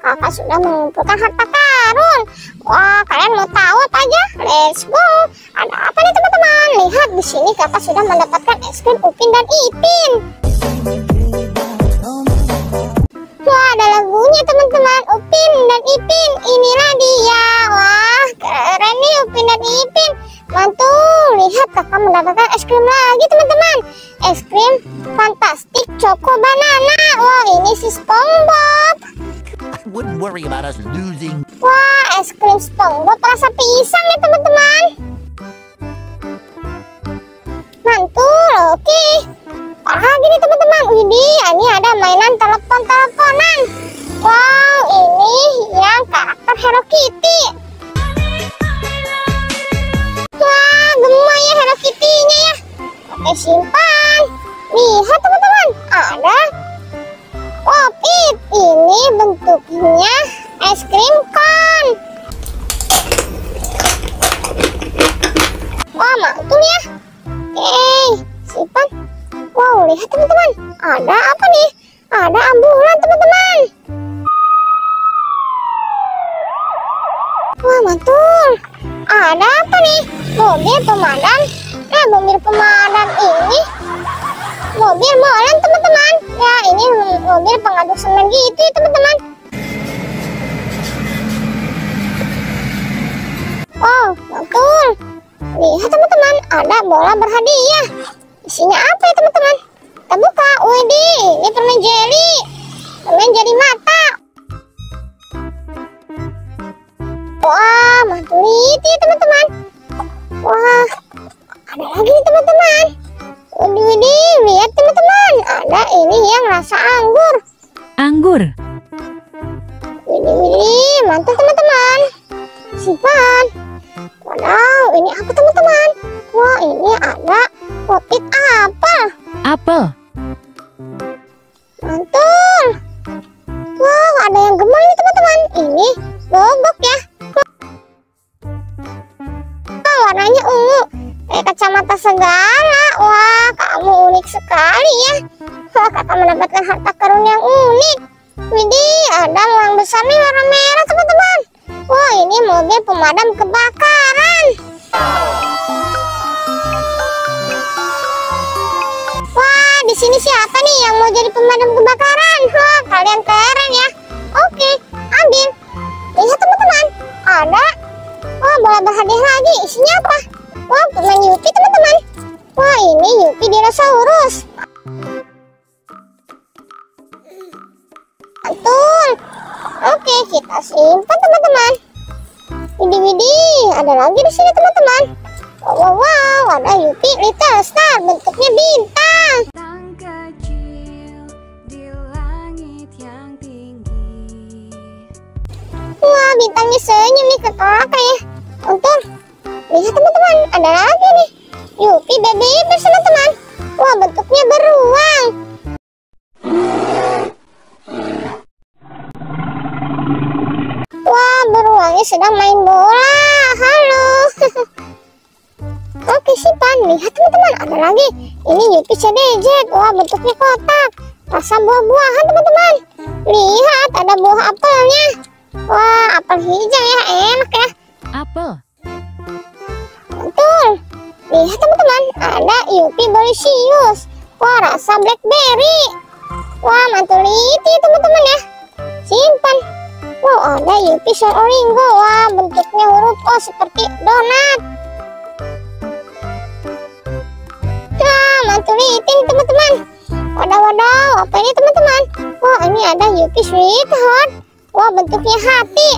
kakak sudah mengumpulkan harta karun. Wah, kalian mau tahu apa aja? Let's go. Ada apa nih teman-teman? Lihat di sini kakak sudah mendapatkan es krim Upin dan Ipin. Wah, ada lagunya teman-teman. Upin dan Ipin, inilah dia. Wah, keren nih Upin dan Ipin. Mantul, lihat kakak mendapatkan es krim lagi teman-teman. Es krim fantastik Choco Banana. Wah, ini si SpongeBob. I wouldn't worry about us losing. Wah, es krim SpongeBob rasa pisang nih teman-teman. Mantul, oke. Apalagi nih teman-teman. Widih, ini ada mainan telepon-teleponan. Wow, ini yang karakter Hello Kitty. Wah, ya Hello Kitty-nya ya. Oke, simpan. Lihat teman-teman, ada It. Ini bentuknya es krim kon. Wah, mantul ya. Oke, simpan. Wow, lihat teman-teman. Ada apa nih? Ada ambulan teman-teman. Wah, mantul. Ada apa nih? Mobil pemadam. Nah, mobil pemadam ini mobil molen teman-teman. Ya, ini mobil pengaduk semen gitu ya teman-teman. Oh, mantul. Lihat teman-teman, ada bola berhadiah. Isinya apa ya teman-teman? Kita buka. Ini permen jelly. Permen jadi mata. Wah, mantul itu ya teman-teman. Wah, ada lagi teman-teman. Widih, lihat teman-teman. Ada ini yang rasa anggur. Anggur. Widih, widih, mantul teman-teman. Simpan. Wow, ini apa teman-teman? Wah, ini ada popit apel. Apel. Mantul. Wow, ada yang gemoy nih teman-teman. Ini gogok ya. Warnanya ungu. Kayak kacamata segala. Wah, kamu unik sekali ya. Wah, kakak mendapatkan harta karun yang unik. Widih, ada yang besar nih warna merah teman-teman. Wah, ini mobil pemadam kebakaran. Wah, di sini siapa nih yang mau jadi pemadam kebakaran? Kita simpan teman-teman. Widih, widih, ada lagi di sini teman-teman. Wow, wow, wow, ada Yupi Little Star, bentuknya bintang. Wah, bintangnya senyum nih ke kakak ya. Untung. Lihat teman-teman, ada lagi nih. Yupi baby bersama teman. Wah, bentuknya beruang. Sedang main bola. Halo. Oke, simpan. Lihat teman-teman, ada lagi. Ini Yupi CDJ. Wah, bentuknya kotak. Rasa buah-buahan teman-teman. Lihat, ada buah apelnya. Wah, apel hijau ya, enak ya. Apel. Betul. Lihat teman-teman, ada Yupi Bolisius. Wah, rasa blackberry. Wah, mantul itu teman-teman ya. Wow, ada Yupi Oringo. Wah, bentuknya huruf O seperti donat. Wah, mantul itu nih, teman-teman. Wadaw-wadaw, apa ini teman-teman? Wah, ini ada Yupi Sweetheart. Wah, bentuknya hati.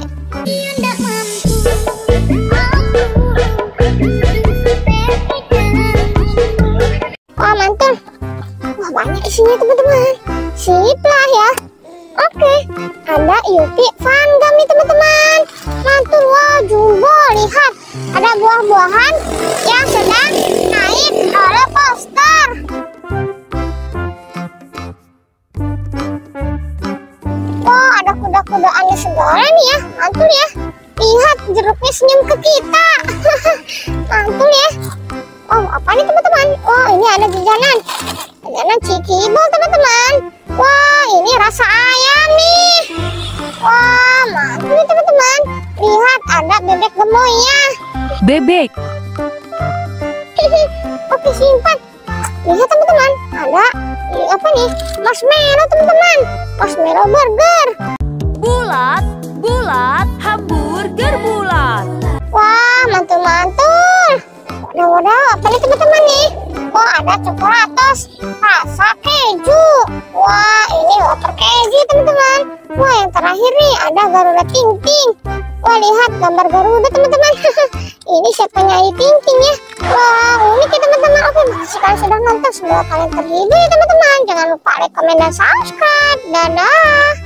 Ada Yupi Fangam nih teman-teman Mantul Wah jumbo Lihat Ada buah-buahan Yang sedang naik roller coaster Wah ada kuda-kudaannya segala nih ya Mantul ya Lihat jeruknya senyum ke kita Mantul ya Oh, apa nih teman-teman? Oh, ini ada jajanan. Jajanan cikibul teman-teman. Wah, ini rasa ayam nih. Wah, mantap nih teman-teman. Lihat, ada bebek gemoy ya. Bebek. Oke, simpan. Lihat teman-teman, ada ini apa nih? Marshmallow teman-teman. Marshmallow burger. Bulat, bulat, hamburger bulat. Wah, mantul-mantul. Waduh, wadaw, apa nih teman-teman nih? Wah, ada coklatos rasa keju. Wah, ini wafer keju teman-teman. Wah, yang terakhir nih ada Garuda Tinting. Wah, lihat gambar Garuda teman-teman. ini siapa nyanyi Tinting ya? Wah, unik ya teman-teman. Oke, kalian sudah nonton. Semoga kalian terhibur ya teman-teman. Jangan lupa like, komen, dan subscribe. Dadah.